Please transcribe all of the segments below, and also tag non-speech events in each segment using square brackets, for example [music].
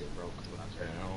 It broke when I turn it on?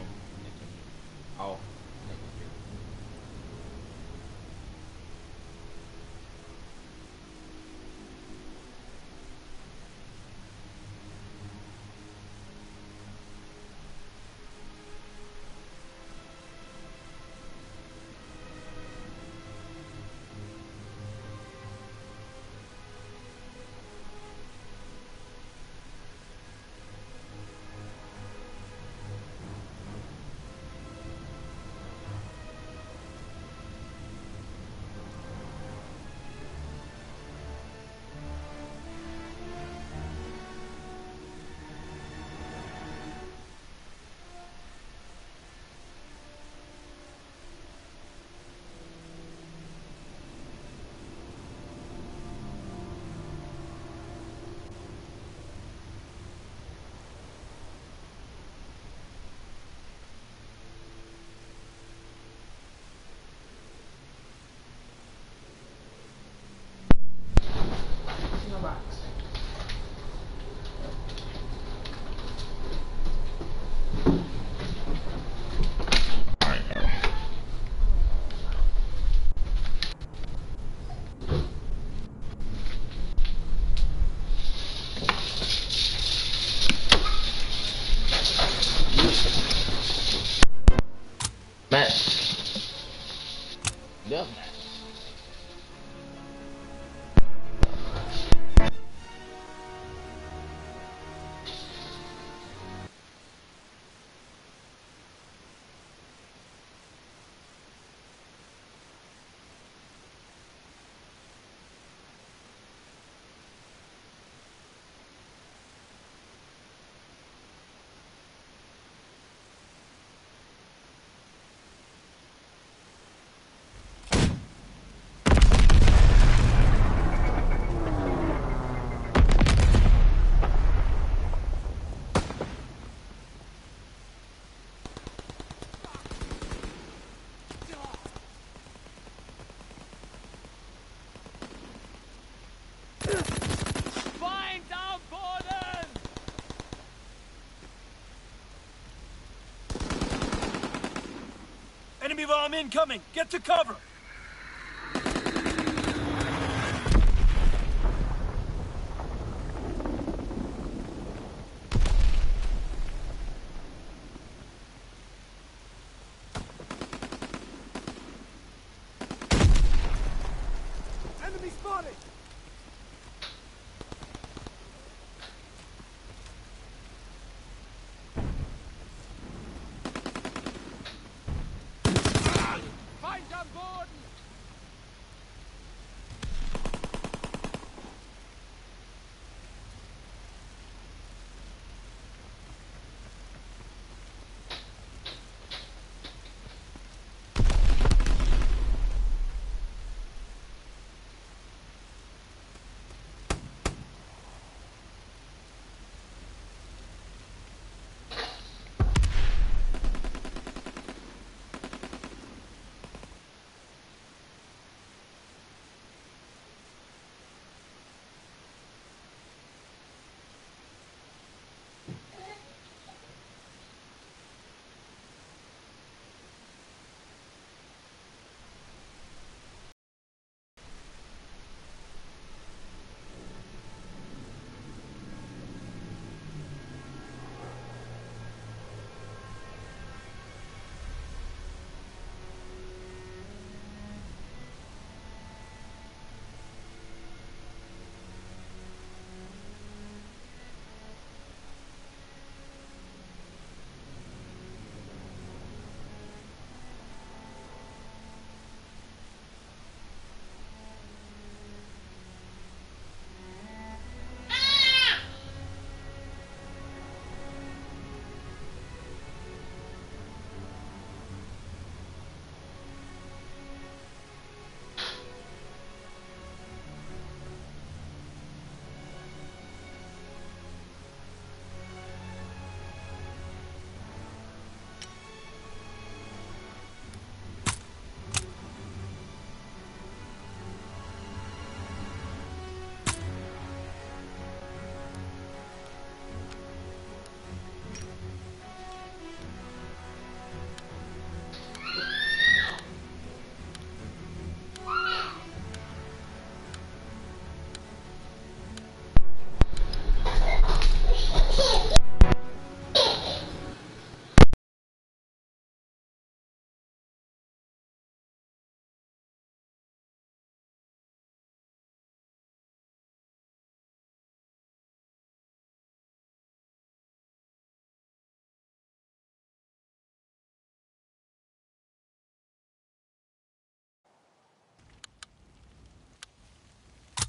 Enemy bomb incoming! Get to cover!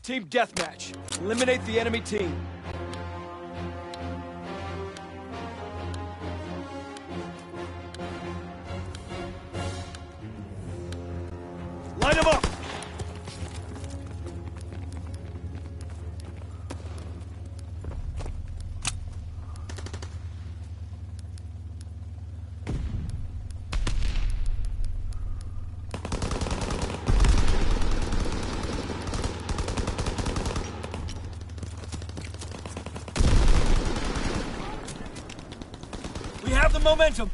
Team deathmatch. Eliminate the enemy team. Momentum.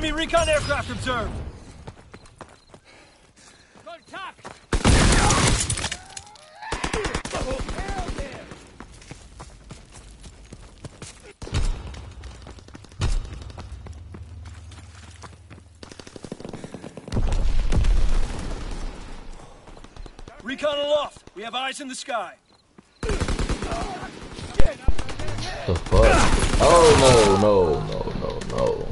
Enemy recon aircraft observed. Recon aloft. We have eyes in the sky. The fuck? Oh no, no, no, no, no.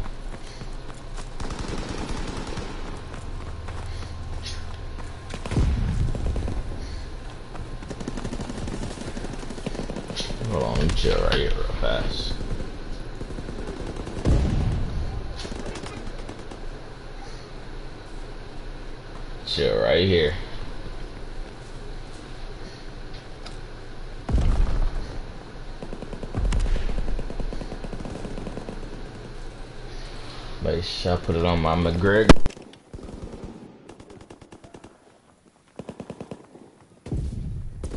Hold on, let me chill right here real fast. Chill right here. I put it on my McGregor.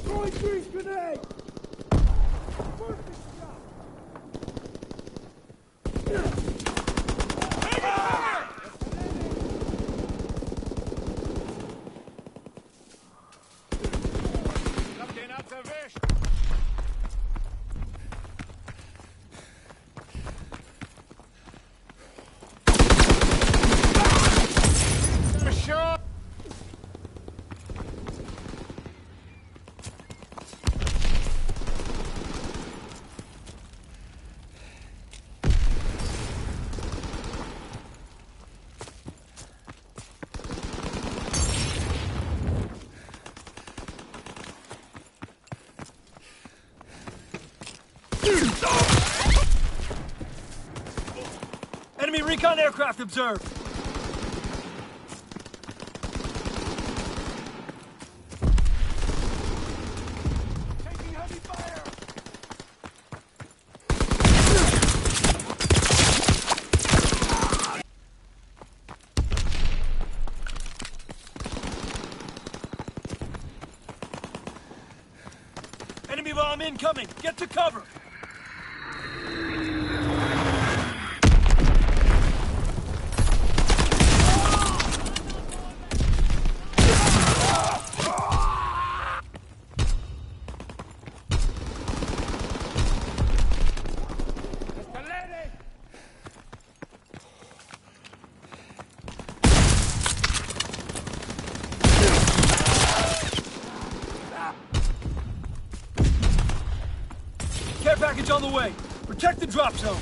Throwing freeze grenade! Enemy recon aircraft observed. Taking heavy fire. Enemy bomb incoming. Get to cover. drop zone.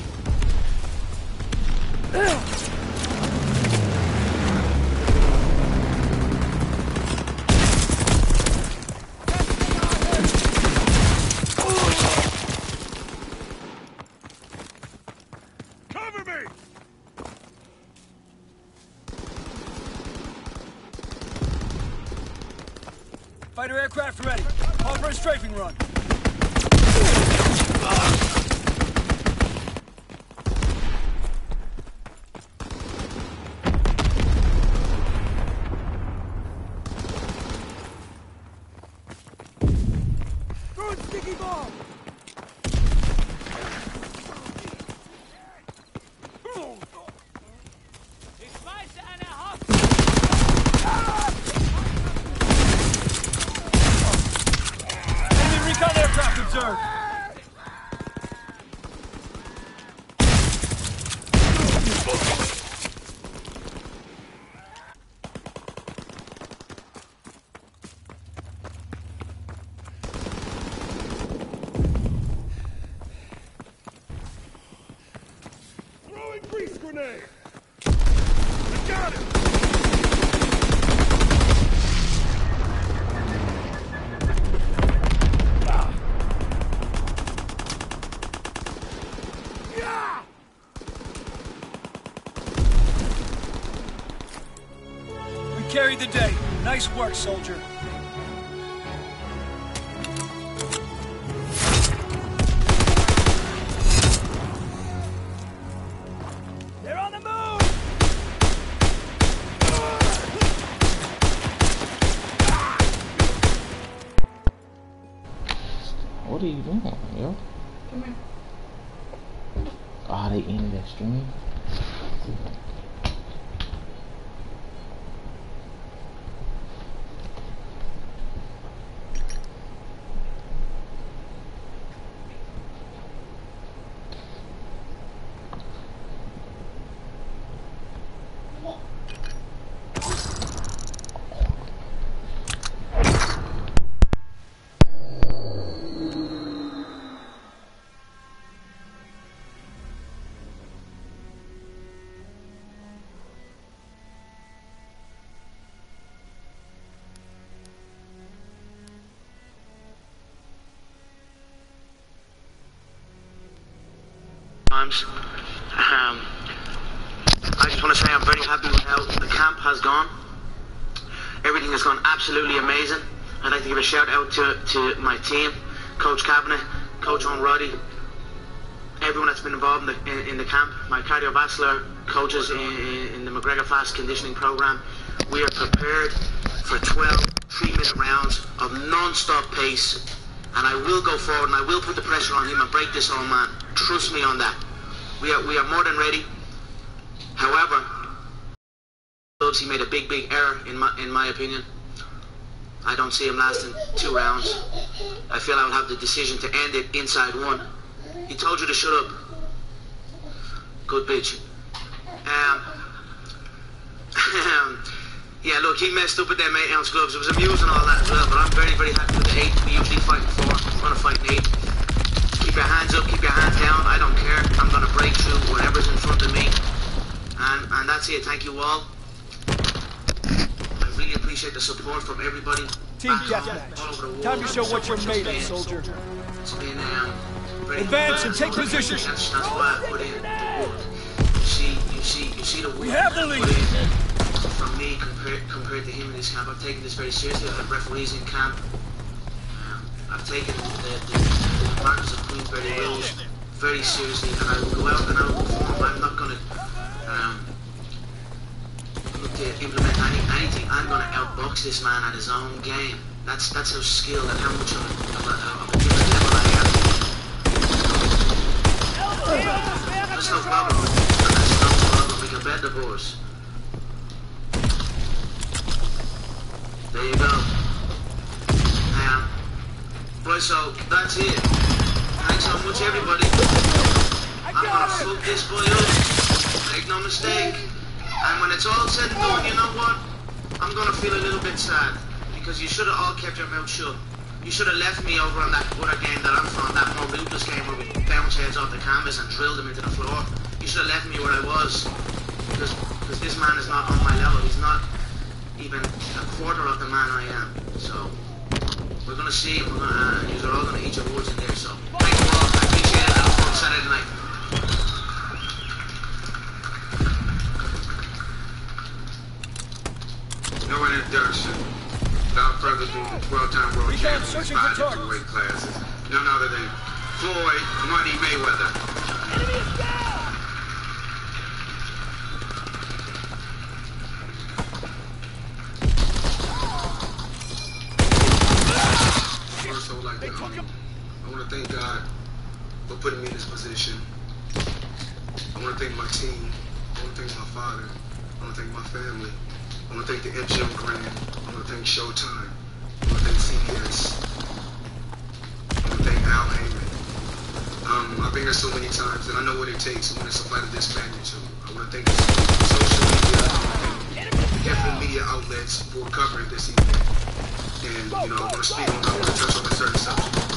Cover me! Fighter aircraft ready. Call for a strafing run. Throw a sticky Nice work, soldier. Times. Um, I just want to say I'm very happy with how the camp has gone. Everything has gone absolutely amazing. I'd like to give a shout out to, to my team, Coach Kavanagh, Coach Owen Roddy, everyone that's been involved in the, in, in the camp, my cardiovascular coaches in, in, the McGregor Fast Conditioning Program. We are prepared for 12 three minute rounds of non stop pace. And I will go forward and I will put the pressure on him and break this old man. Trust me on that. We are, we are more than ready. However, he made a big, big error in my, in my opinion. I don't see him lasting two rounds. I feel I will have the decision to end it inside one. He told you to shut up. Good bitch. Um, [laughs] yeah, look, he messed up with them 8 ounce gloves. It was amusing all that as well, but I'm very, very happy with the 8 we usually fight for. I'm to fight an 8. Keep your hands up, keep your hands down. I don't care. I'm going to break through whatever's in front of me. And, and that's it. Thank you all. I really appreciate the support from everybody. Team deathmatch. all over the world. Time to show what you're made of, soldier. It's been, um, very Advance and take position. That's, that's why I put in the work. You see, you see, you see the work We have the lead. From me compared compared to him in this camp, I've taken this very seriously. I've had referees in camp. I've taken the, the, the importance of Queensberry rules very seriously, and I will go out and I will perform. I'm not going to um, look to implement any, anything. I'm going to outbox this man at his own game. That's that's how skilled and how much of a, of a, of a different level I am. That's no problem. That's no problem. We can bet the boys. There you go. Um, right, so that's it. Thanks so much, everybody. I'm gonna fuck this boy up. Make no mistake. And when it's all said and done, you know what? I'm gonna feel a little bit sad because you should have all kept your mouth shut. You You should have left me over on that other game that I'm from, that more ruthless game where we bounce heads off the canvas and drill them into the floor. You should have left me where I was. Because, because this man is not on my level. He's not even a quarter of the man I am. So, we're gonna see, and we're gonna, uh, you're all gonna eat your words in there. So, thank you all. I appreciate it. I look forward to Saturday night. No introduction. Without further ado, the 12-time world Recon champion searching five for different weight classes. None other than Floyd Money Mayweather. Putting me in this position. I want to thank my team. I want to thank my father. I want to thank my family. I want to thank the MGM Grand. I want to thank Showtime. I want to thank CBS. I want to thank Al Haymon. Um, I've been here so many times, and I know what it takes when it's a fight of this magnitude. I want to thank the social media, and different media outlets for covering this event. And, you know, I want to speak on, I want to touch on a certain subject.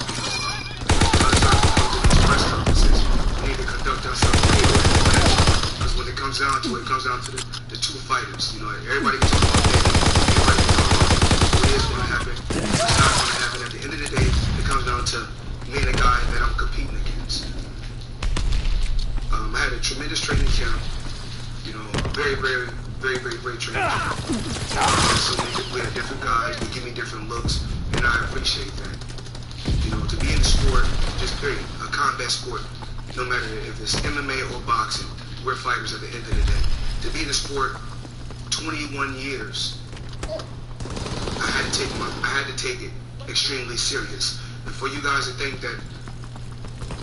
To conduct because when it comes down to it, it comes down to the, the two fighters. You know, everybody can talk about that. Everybody can talk about what is going to happen. It's not going to happen. At the end of the day, it comes down to me and the guy that I'm competing against. Um, I had a tremendous training camp. You know, very, very, very, very great training camp. So we, we had different guys. They give me different looks, and I appreciate that. You know, to be in the sport, just period, a combat sport, no matter if it's MMA or boxing, we're fighters at the end of the day. To be in the sport 21 years, I had to take my, I had to take it extremely serious. And for you guys to think that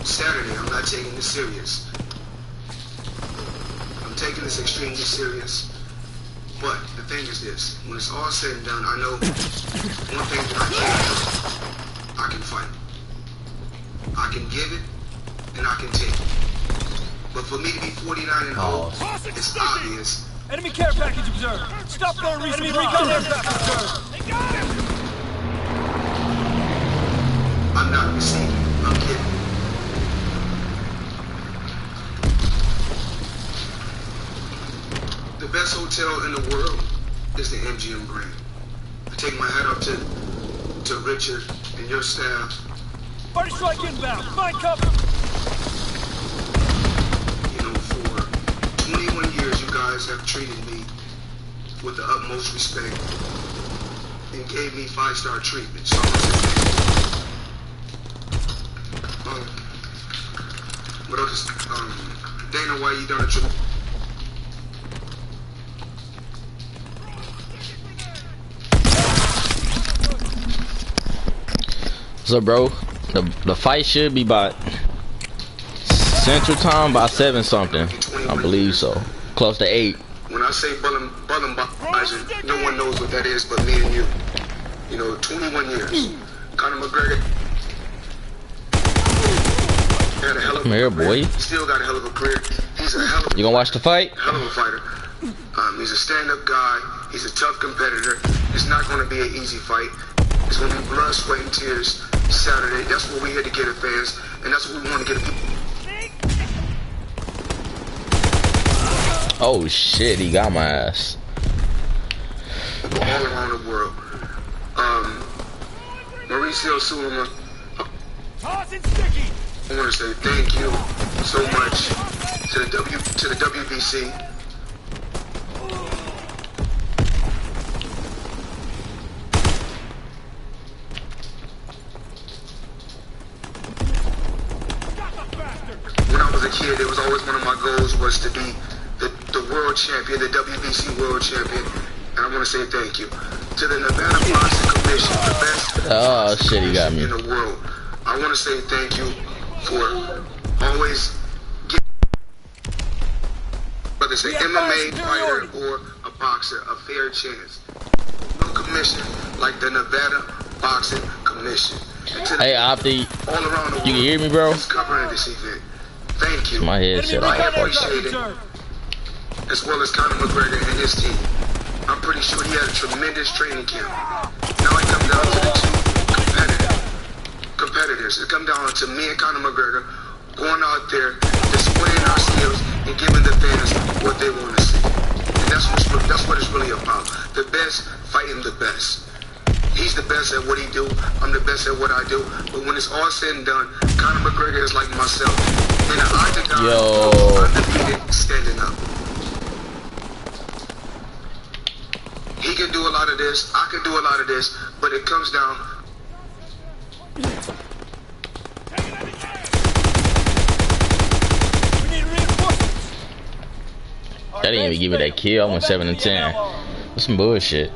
Saturday I'm not taking this serious, I'm taking this extremely serious. But the thing is this, when it's all said and done, I know one thing that I can do, I can fight. I can give it, and I can take it. But for me to be 49 and 0, it's obvious Enemy care package observed. Stop there, Enemy recon aircraft observed. They got him! I'm not receiving. I'm kidding. The best hotel in the world is the MGM Grand. I take my hat off to to Richard and your staff. Party strike inbound. Find cover. You know, for 21 years, you guys have treated me with the utmost respect and gave me five-star treatment. So. Um, what else? Um, Dana, why you done a trip? So, bro, the the fight should be by Central Time by seven something. I believe so. Close to eight. When I say Bullen, Bullen Bison, no one knows what that is but me and you. You know, 21 years. Conor McGregor had a hell of a Come here, career. boy. Still got a hell of a career. He's a hell of a You gonna watch the fight? hell of a fighter. Um, he's a stand-up guy. He's a tough competitor. It's not going to be an easy fight. It's going to be blood, sweat, and tears Saturday. That's what we're here to get at fans, and that's what we want to get at people. Oh shit, he got my ass. all around the world. Um, Mauricio Sulaiman, Tossing sticky. I want to say thank you so much to the W to the WBC. When I was a kid, it was always one of my goals was to be the, the world champion, the WBC world champion. And I want to say thank you to the Nevada Boxing Commission, the best Oh shit, he got me. in the world. I want to say thank you for always giving, whether it's an We MMA fighter or a boxer, a fair chance. No commission like the Nevada Boxing Commission. And to the Hey, Opti, all around the world you can hear me, bro? that's covering this event. Thank you. My head Enemy shit recon off. aircraft appreciate it. As well as Conor McGregor and his team. I'm pretty sure he had a tremendous training camp. Now it comes down to the two competitors. fighters. It comes down to me and Conor McGregor going out there, displaying our skills, and giving the fans what they want to see. And that's what's that's what it's really about. The best fighting the best. He's the best at what he do. I'm the best at what I do. But when it's all said and done, Conor McGregor is like myself. In the octagon, Yo. undefeated, standing up. He can do a lot of this. I can do a lot of this. But it comes down. That didn't even give me that kill. I went 7 and 10. That's some bullshit.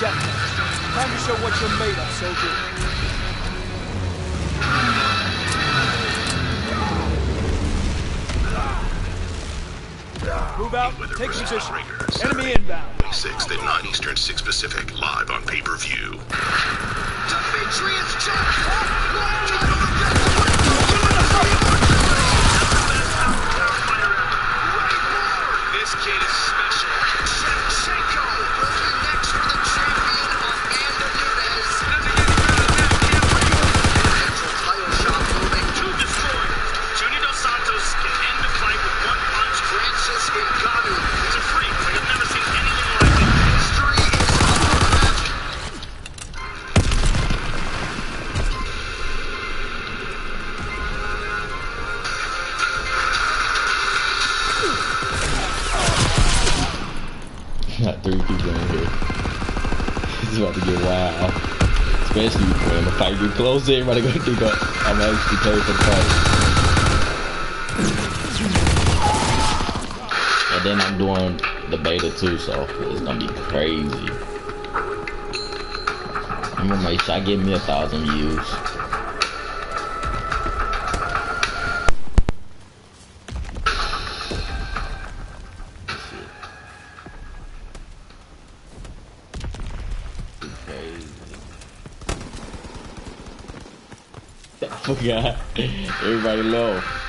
Copyrighted. Time to show what you're made of, soldier. Move out, take versus position. Enemy inbound. 6th at 9 Eastern, 6 Pacific, live on pay-per-view. The Patriots. This kid is when the fight get closer, everybody gonna think I- I'm actually paid for the fight. And then I'm doing the beta too, so it's gonna be crazy. I'm gonna make sure I get me a thousand views. [laughs] I forgot. Everybody low.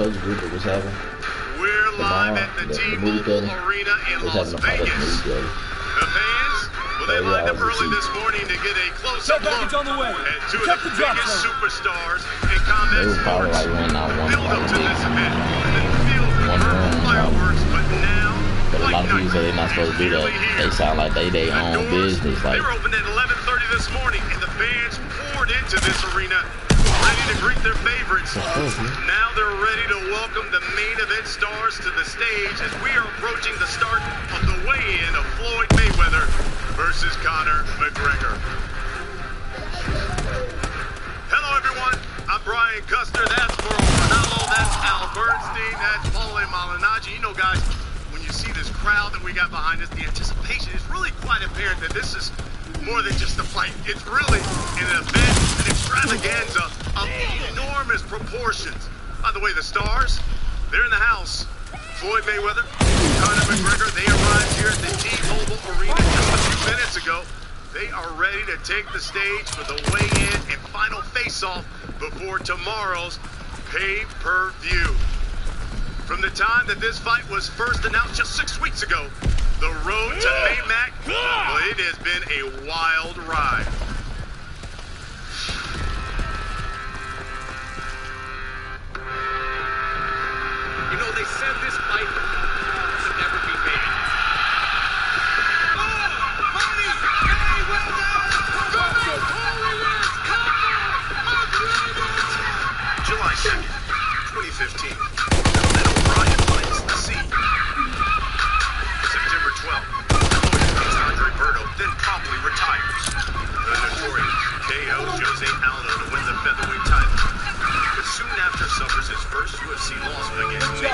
Told you Big was having. We're live at the the- the T-Mobile Arena in Las having a fight at the Vegas. The fans, well, they lined up early this morning to get a close-up package look on the way. at two Check of the the biggest zone. superstars in They combat was probably sports. like one out one build up one to big. this event and then filled with One purple round, fireworks, but now But a lot of people say they're not supposed to do is that. They sound like they their The own doors, business. Like they were opened at 11:30 this morning, and the fans poured into this arena, ready to greet their favorites. Now they're ready to welcome the main event stars to the stage as we are approaching the start of the weigh-in of Floyd Mayweather versus Conor McGregor. Hello, everyone. I'm Brian Custer. That's Mauro Ranallo. That's Al Bernstein. That's Paulie Malignaggi. You know, guys, when you see this crowd that we got behind us, the anticipation is really quite apparent that this is more than just a fight. It's really an event, extravaganza of enormous proportions. By the way, the stars, they're in the house. Floyd Mayweather, Conor McGregor, they arrived here at the T-Mobile Arena just a few minutes ago. They are ready to take the stage for the weigh-in and final face-off before tomorrow's pay-per-view. From the time that this fight was first announced just six weeks ago, the road to Maymac, well, it has been a wild ride. They said this fight could never be made. July 2nd, 2015. Then O'Brien finds the sea. September 12th. Floyd beats Andre Berto, then promptly retires. The notorious KO Jose Aldo to win the featherweight soon after suffers his first UFC loss against Nate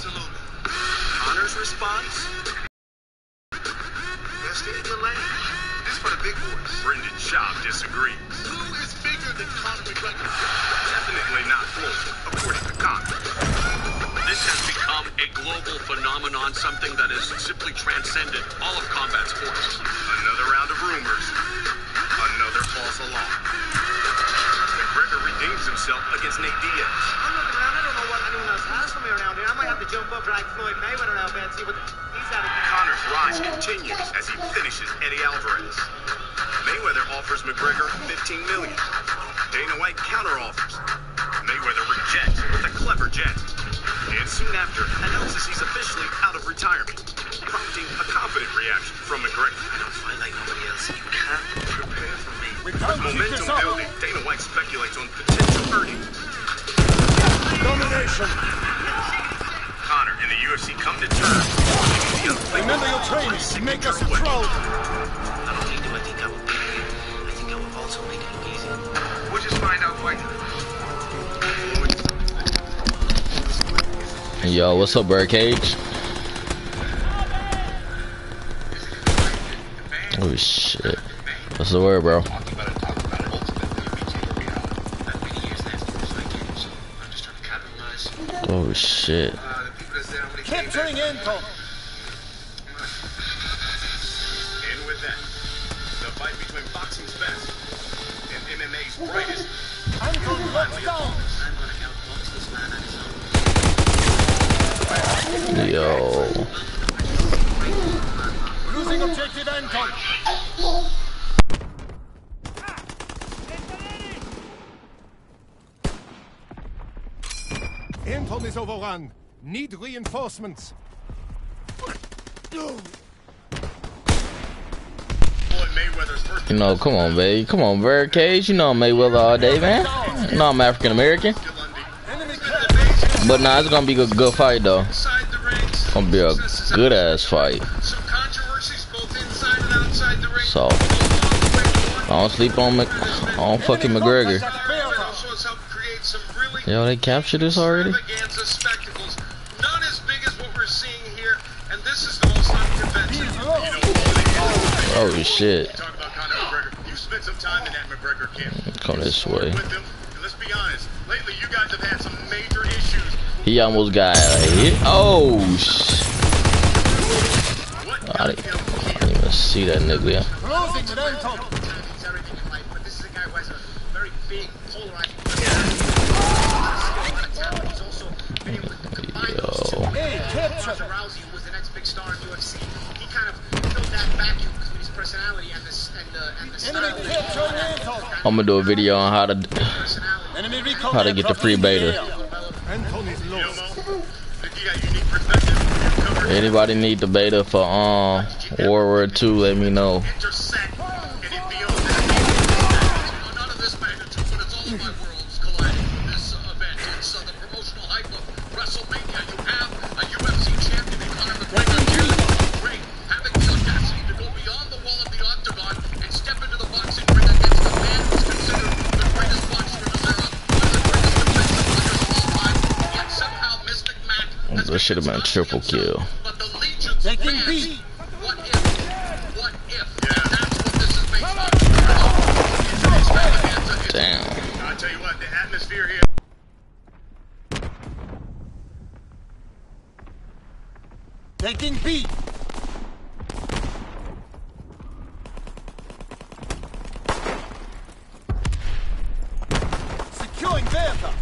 Absolutely. Conor's response? Let's in the lane. This for the big boys. Brendan Schaub disagrees. Who is bigger than Conor McGregor? Definitely not Floyd, according to Conor. This has become a global phenomenon, something that has simply transcended all of combat sports. Another round of rumors. Another false alarm. McGregor redeems himself against Nate Diaz. I'm looking around. I don't know what anyone else has for me around here. I might have to jump over like Floyd Mayweather out there and see what he's out had. Conor's rise continues as he finishes Eddie Alvarez. Mayweather offers McGregor 15 million. Dana White counteroffers. Mayweather rejects with a clever jet. And soon after, announces he's officially out of retirement, prompting a confident reaction from McGregor. I don't fight like nobody else. You can't prepare for me. With momentum building, Dana White speculates on potential earnings. Domination. Conor and the UFC come to terms. leaving the unthinkable Remember your training. Make us proud. Not only do I think I will beat you, I think I will also make it easy. We'll just find out fighting. Yo, what's up, Birdcage? Oh shit. What's the word, bro? Talk about it, talk about it. Ultimately, it beats you where we are. That many years after the fight game, so I'm just trying to capitalize. Oh shit. Uh, the people that's there already Oh, came Keep back. turning in, Tom. And with that, the fight between boxing's best and MMA's brightest Anton, let's go. I'm gonna outbox this man on his own. Yo. Losing objective, Anton. Anton is overrun. Need reinforcements. You know, come on, baby. Come on, Birdcage. You know I'm Mayweather all day, man. You know I'm African American. But nah, it's gonna be a good fight, though. It's Gonna be a good ass fight. So, I don't sleep on Mc, on fucking McGregor. Yo, they captured this already? Oh shit. Come this way. He almost got hit. Oh sh I didn't, even see that nigga. Closing with Anton. Yo. Hey, capture. Rousey, who was the next big star in UFC, he kind of filled that vacuum with his personality and the and the and the style. I'm gonna do a video on how to Enemy how to get the free in beta. the air. Anton is lost. Anybody need the beta for um World War II? Let me know. Should have been triple kill. Taking B. Damn. I tell you what, the atmosphere here. Taking B. Securing Bertha.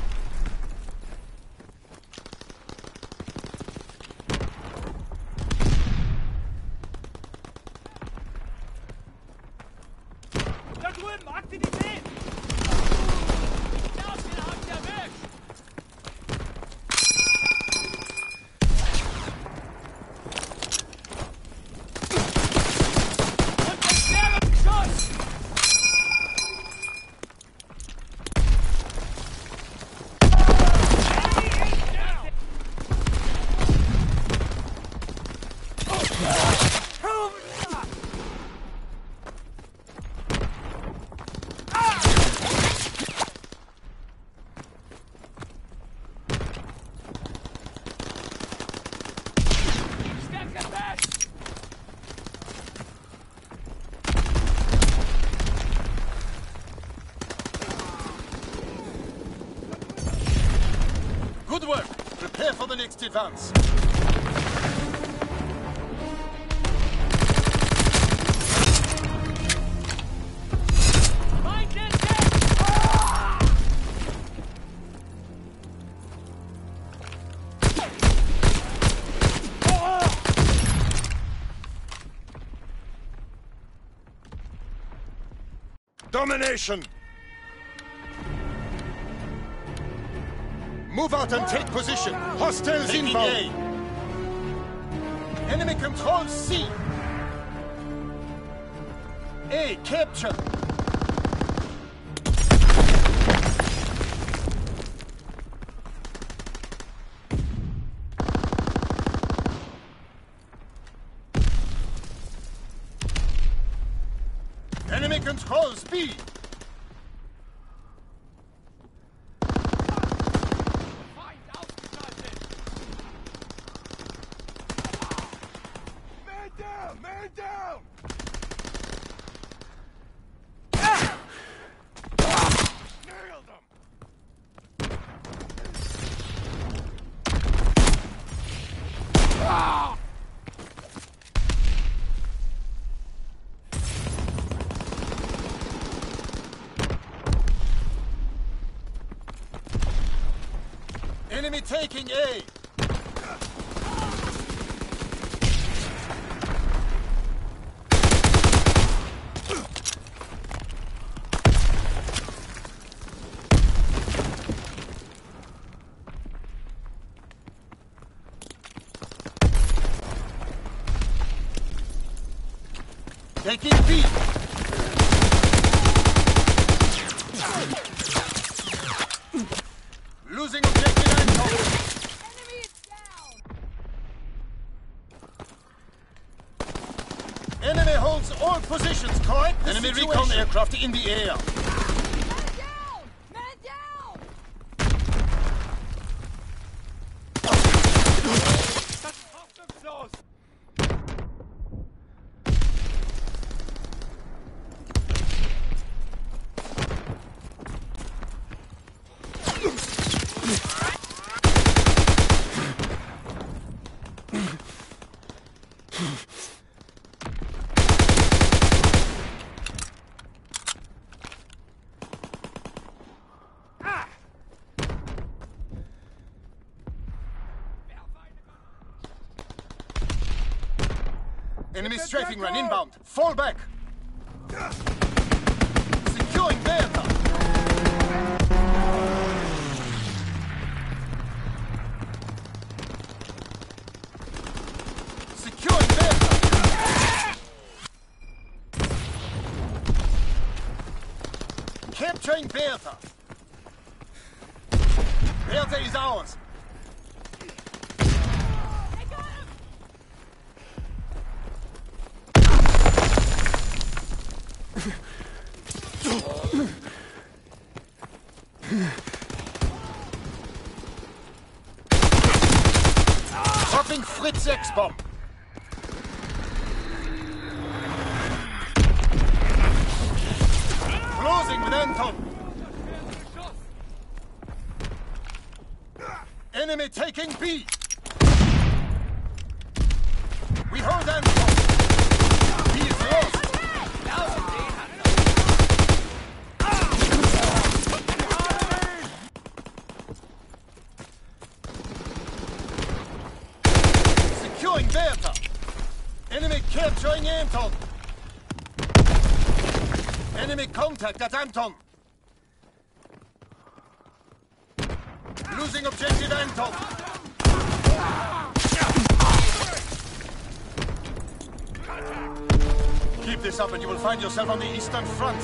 Da drüben, Aktivität! Das hier habt ihr erwischt! Und der schwere Beschuss! Stärker fest! Good work. For advance. Domination! Move out and take position. Hostiles Taking inbound. Enemy control C. A capture. Enemy taking A! Taking B! Aircraft in the air. Enemy strafing run inbound. Fall back. Securing Bertha. Securing Bertha. Capturing Bertha. Bertha is ours. Dropping Fritz X-Bomb. Closing with Anton. Enemy taking B. We hold Anton. B is lost. Securing Bertha. Enemy capturing Anton. At Anton. Losing objective Anton. Keep this up and you will find yourself on the Eastern Front.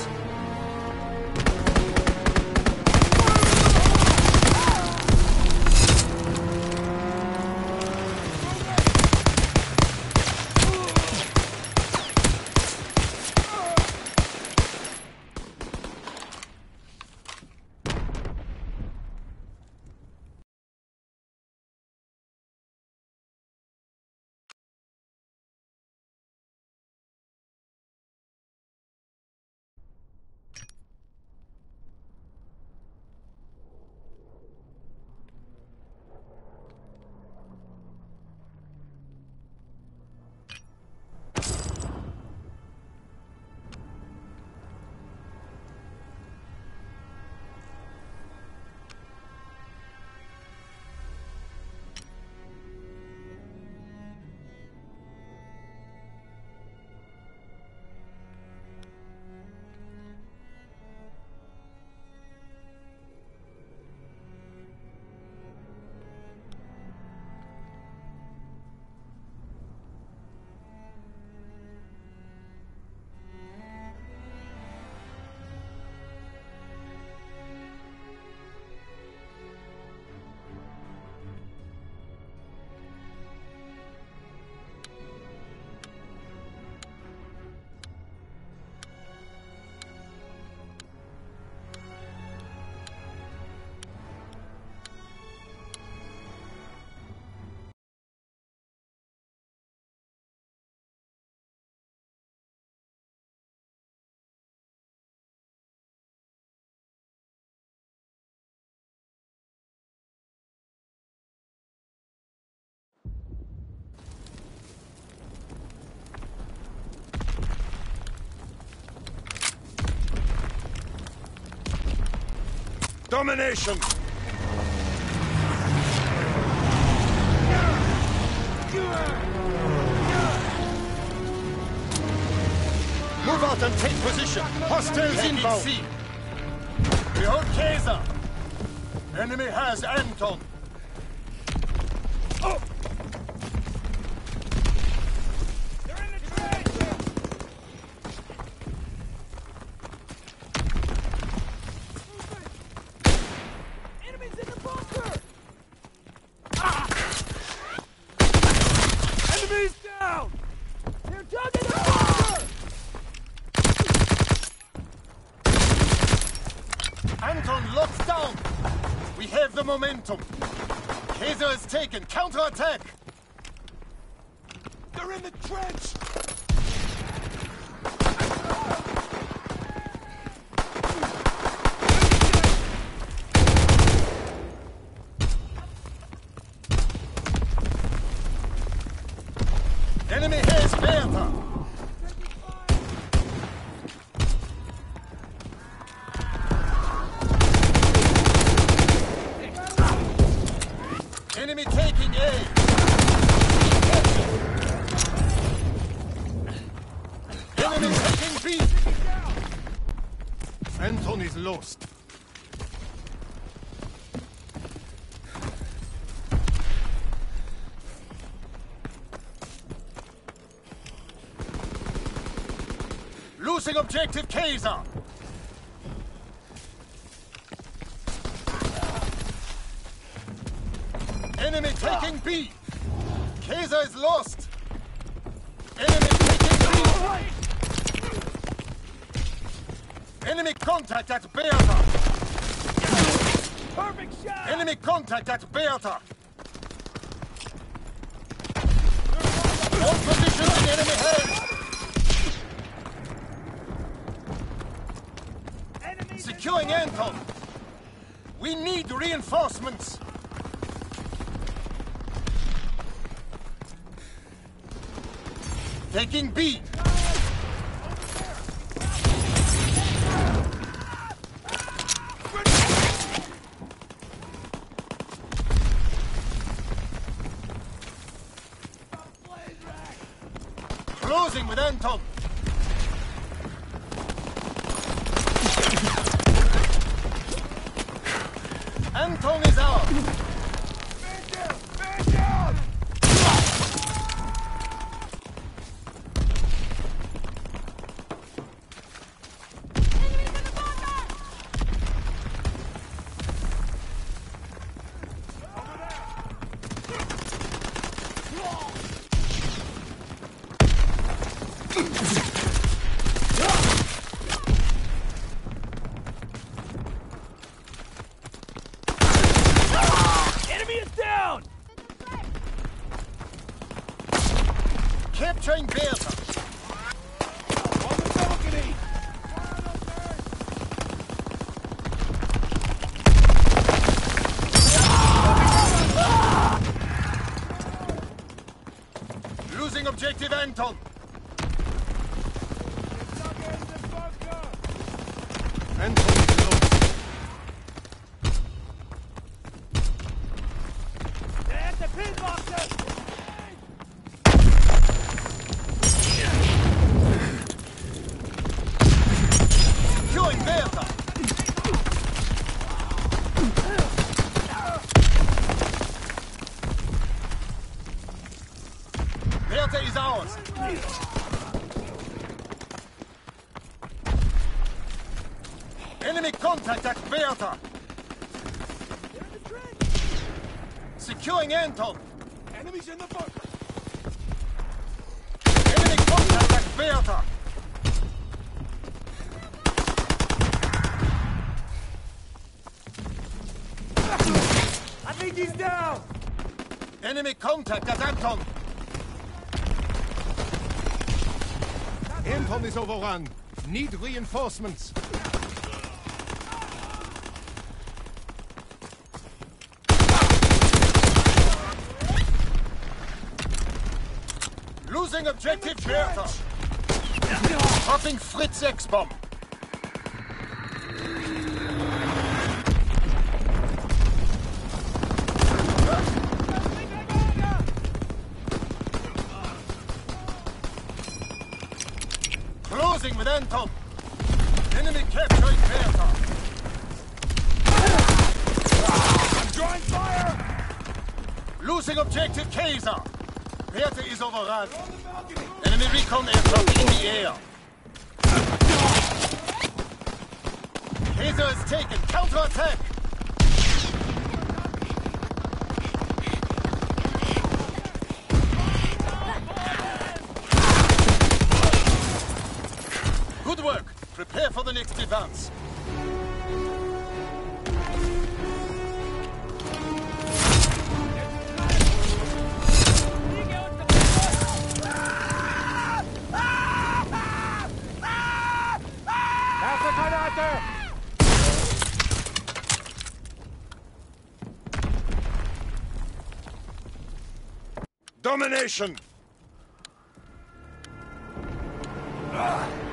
Domination! Move out and take position. Hostiles inbound. We Kaiser. Enemy has Anton. taken! Counterattack! They're in the trench! Focusing objective Kaiser! Enemy taking B! Kaiser is lost! Enemy taking B! Enemy contact at Bertha! Perfect shot! Enemy contact at Bertha! All positions in enemy head! Reinforcements! Taking B. Enemy is down! Capturing Bertha! is overrun. Need reinforcements. Losing objective Bertha. Dropping Fritz X-Bomb. Good work. Prepare for the next advance. Domination!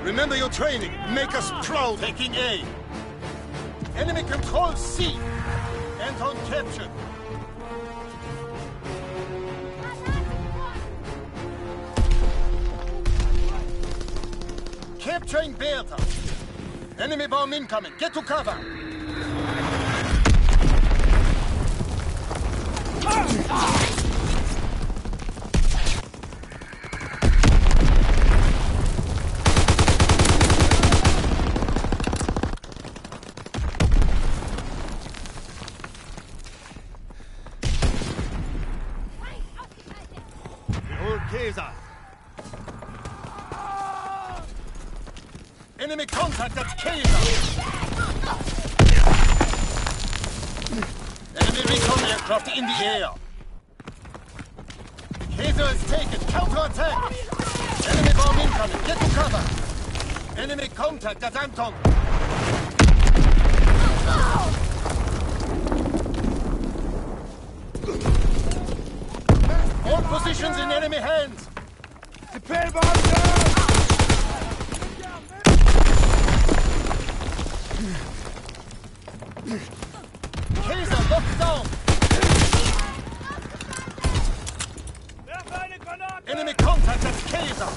Remember your training. Make us proud. Taking A. Enemy control C. Anton captured. Capturing Bertha. Enemy bomb incoming. Get to cover. Behold Kaiser. Enemy contact at Kaiser. Enemy recon aircraft in the air. Kaiser is taken. Counter-attack. Enemy bomb incoming. Get to cover. Enemy contact at Anton. All positions in enemy hands. The pillboxer! Kaiser locked down. Werf eine Granate! Enemy contact at Kaiser.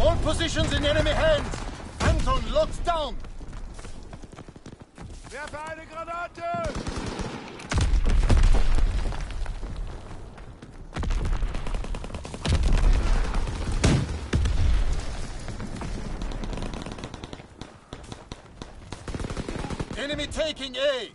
All positions in enemy hands. Anton locked down. Werf eine Granate! Enemy taking A.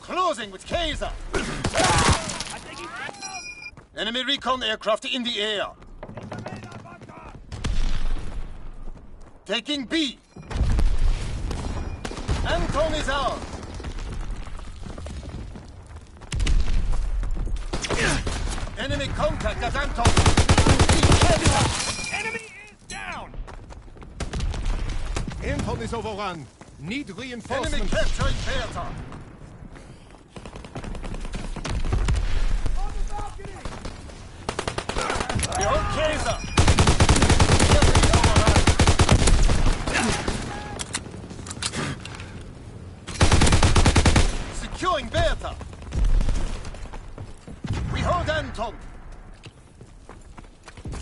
Closing with Kaiser. Enemy recon aircraft in the air. Taking B. Anton is out. Enemy contact at Anton. Enemy is down! Anton is overrun. Need Enemy reinforcements. Enemy capturing Bertha. On the balcony! Behold Kaiser. Carefully overrun. Securing Bertha. We hold Anton.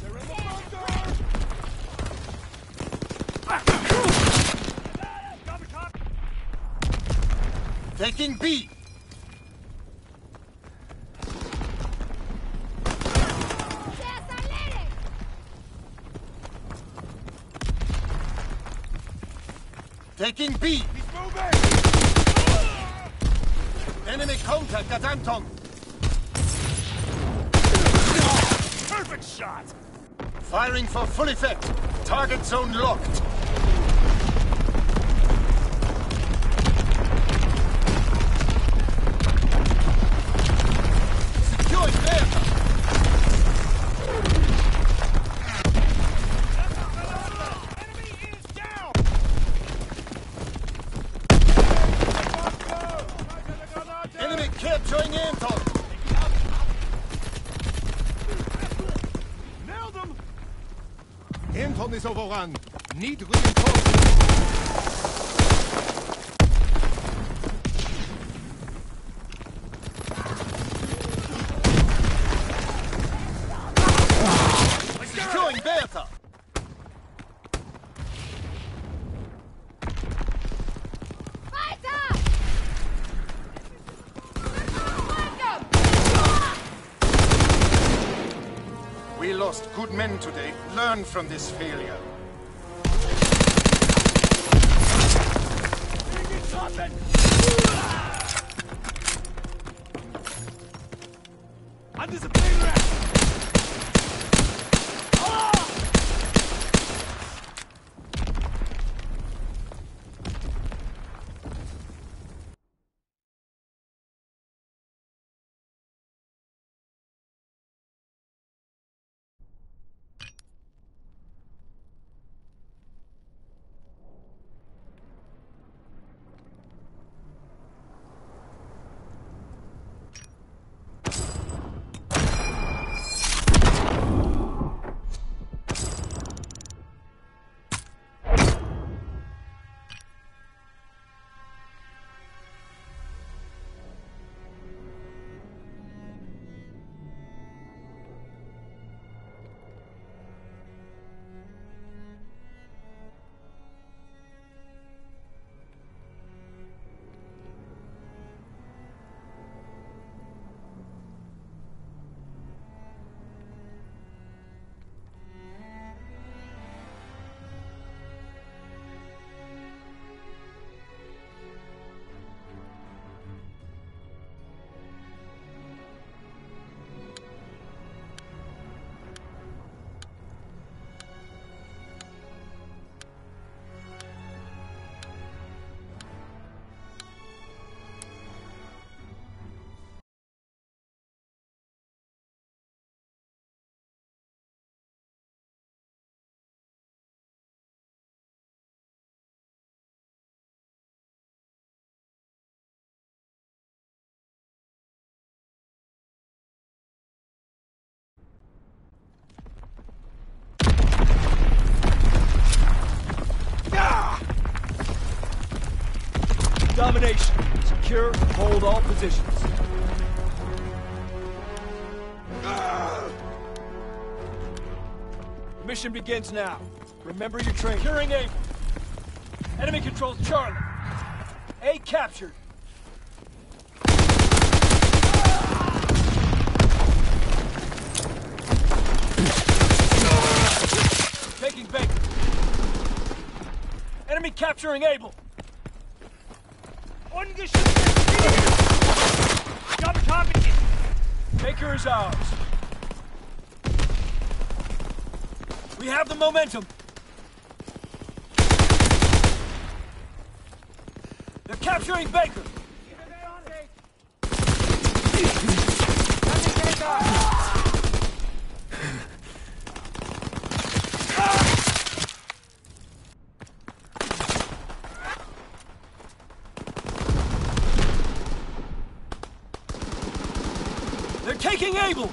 They're in the bunker! Copy, copy! Taking B. Taking B. He's moving! Enemy contact at Anton. Perfect shot! Firing for full effect. Target zone locked. Securing Bertha. Enemy is down! Enemy capturing Anton. Nailed him! Anton is overrun. Need reinforcements. Securing Bertha. We lost good men today. Learn from this failure. Domination. Secure hold all positions. Mission begins now. Remember your training. Securing A. Enemy controls Charlie. A captured. Taking Baker. Enemy capturing Able. Baker is ours. We have the momentum. They're capturing Baker. They're taking Able.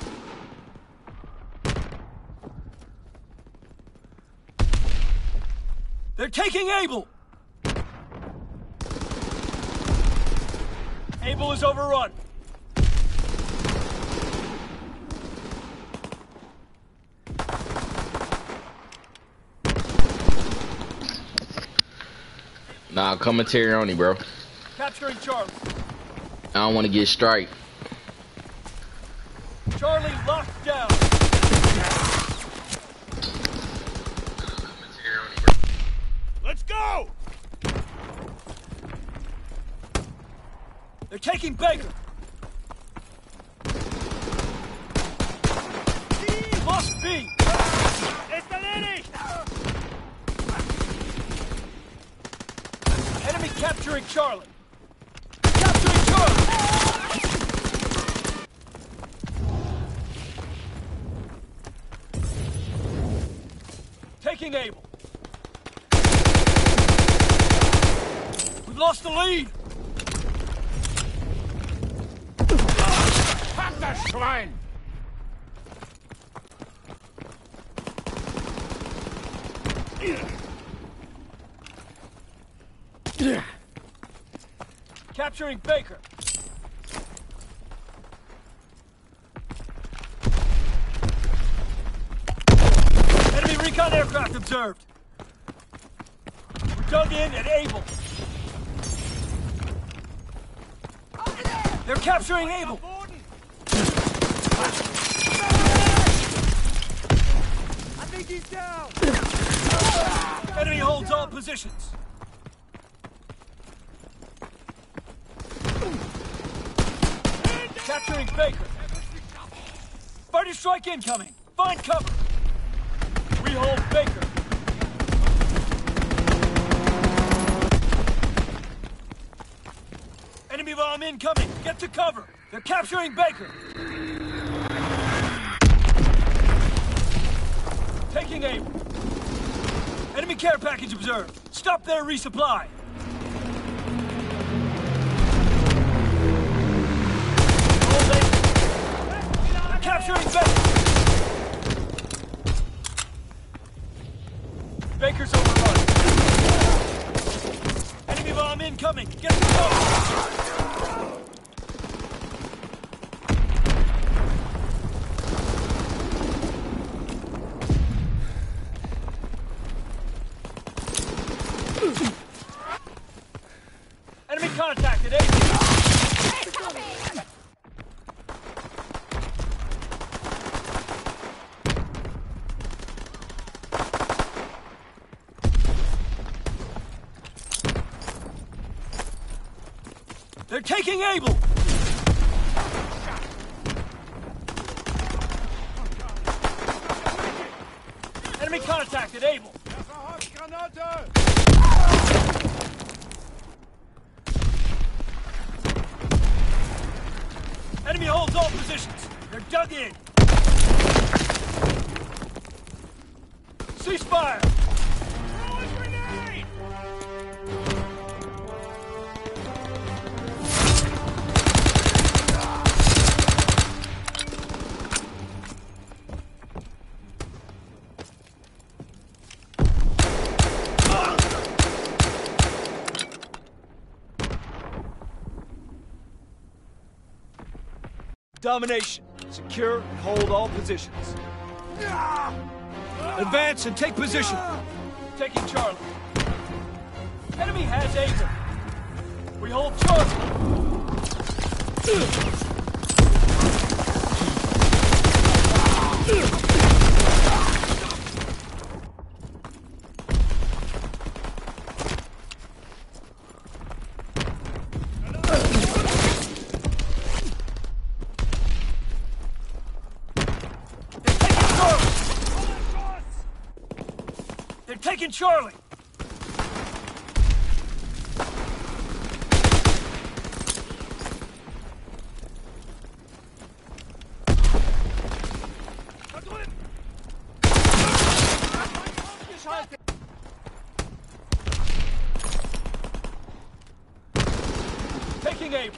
They're taking Able. Is overrun. Nah, commentary on it, bro. Capturing Charlie. I don't want to get strike. Charlie locked down. Let's go! They're taking Baker. Lost B. Enemy capturing Charlie. Capturing. Taking Able. We've lost the lead. Schwein! Capturing Baker. Enemy recon aircraft observed. We're dug in and able. They're capturing Able. Enemy holds all positions. Capturing Baker. Fighter strike incoming. Find cover. We hold Baker. Enemy bomb incoming. Get to cover. They're capturing Baker. Taking aim. Enemy care package observed. Stop their resupply. Capturing. They're Able. Domination. Secure and hold all positions. Advance and take position. Taking Charlie. Enemy has Able. We hold Charlie. Charlie. Taking aim.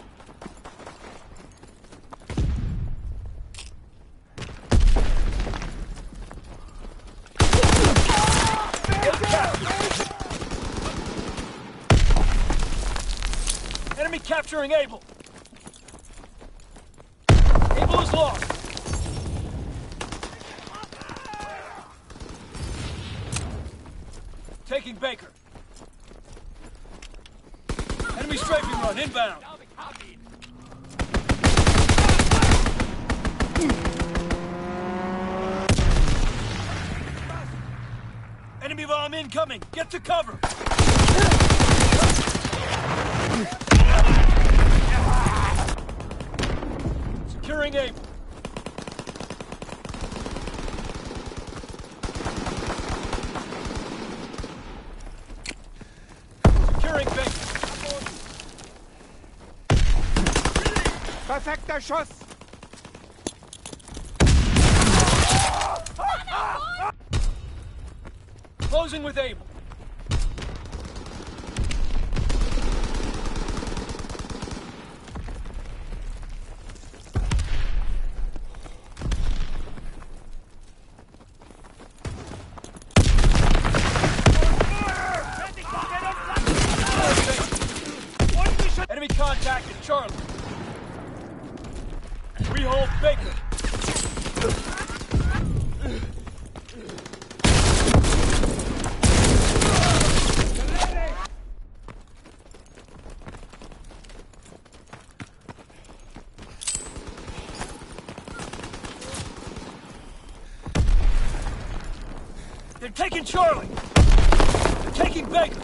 Enemy capturing Able. Able is lost. Taking Baker. Enemy strafing run inbound. Enemy bomb incoming. Get to cover. Securing Able. Securing Baker. Schuss! Closing with Able. taking Charlie. They're taking Baker.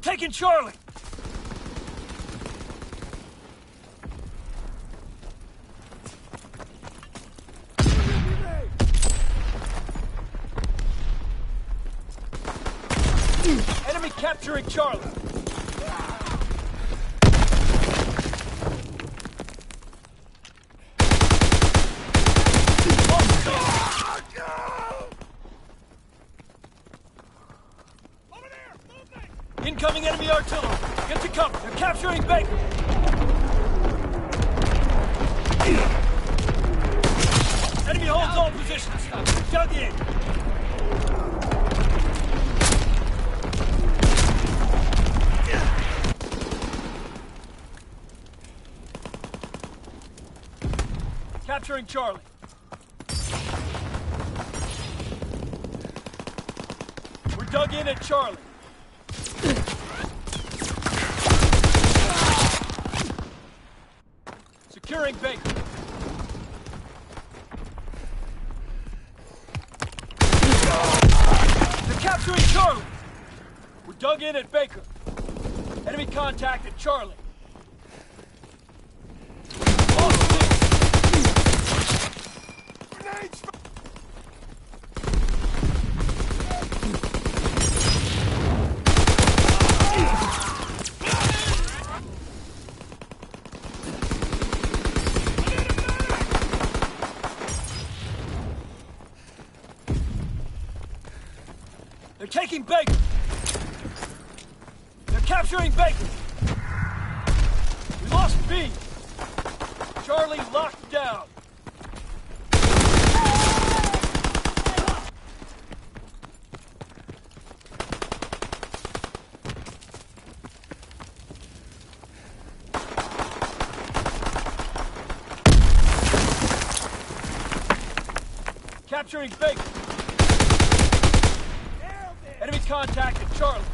Taking Charlie! Charlie! Charlie. We're dug in at Charlie. Securing Baker. Capturing Charlie. We're dug in at Baker. Enemy contact at Charlie. They're taking Baker. They're capturing Baker. We lost B. Charlie locked down. Capturing Baker. Enemy contact at Charlie.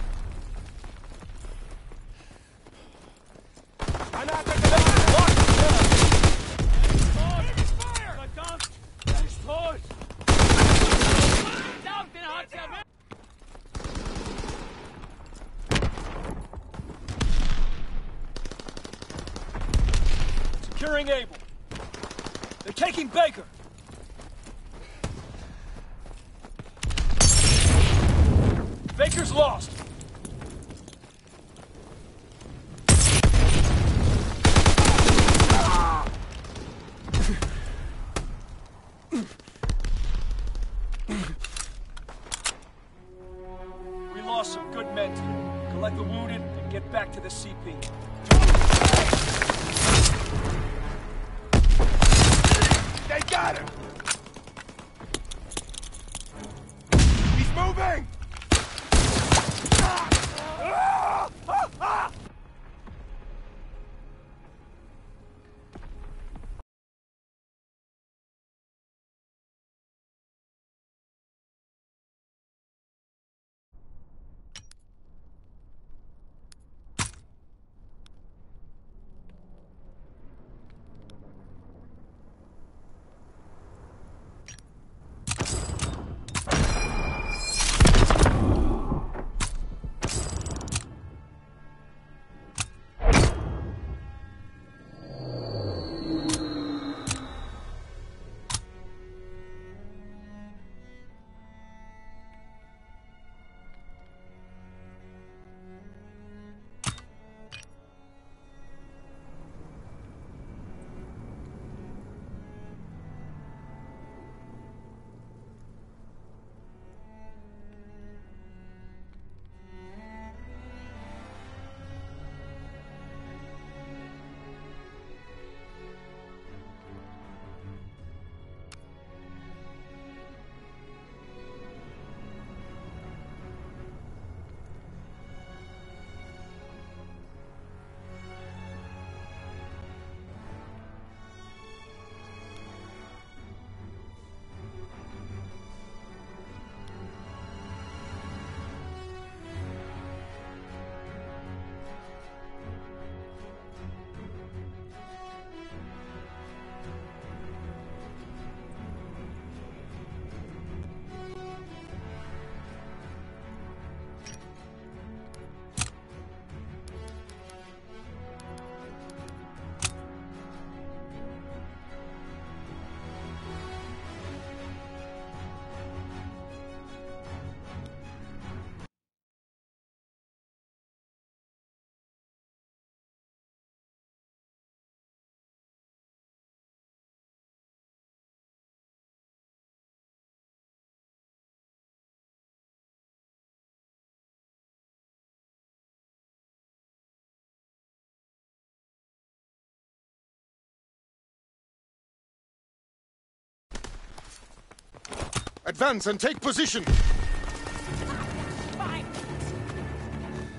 Advance and take position.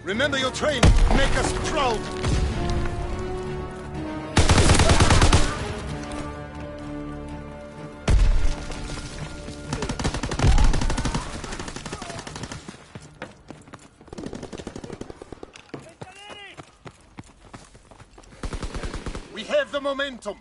Remember your training. Make us proud. We have the momentum.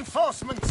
Reinforcements.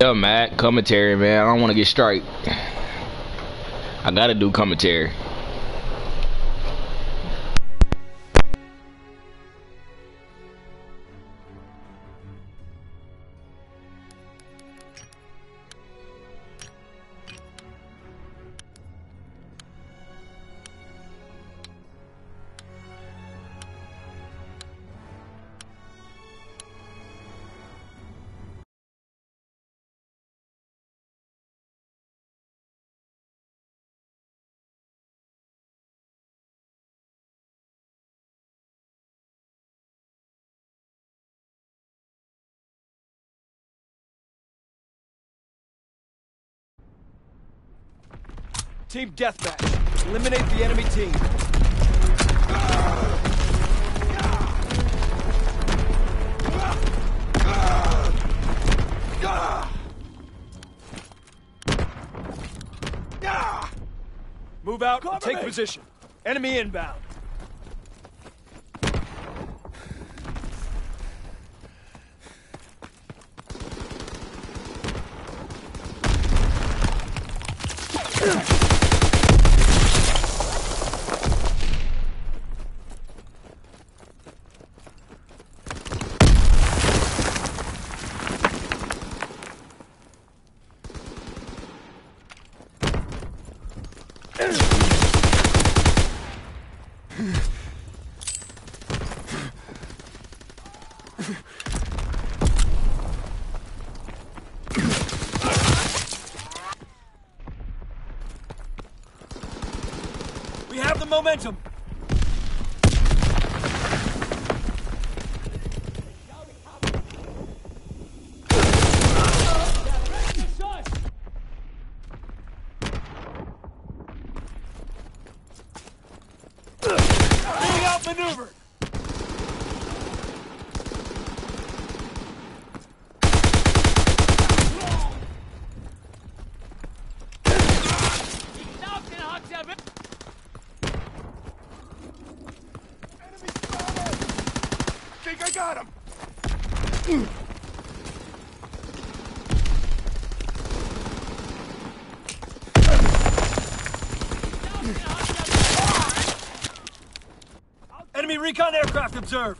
Yeah, Matt, commentary, man. I don't want to get strike. I gotta do commentary. Team deathmatch. Eliminate the enemy team. Move out and take position. Enemy inbound. Momentum. Being outmaneuvered. think I got him. Enemy recon aircraft observed.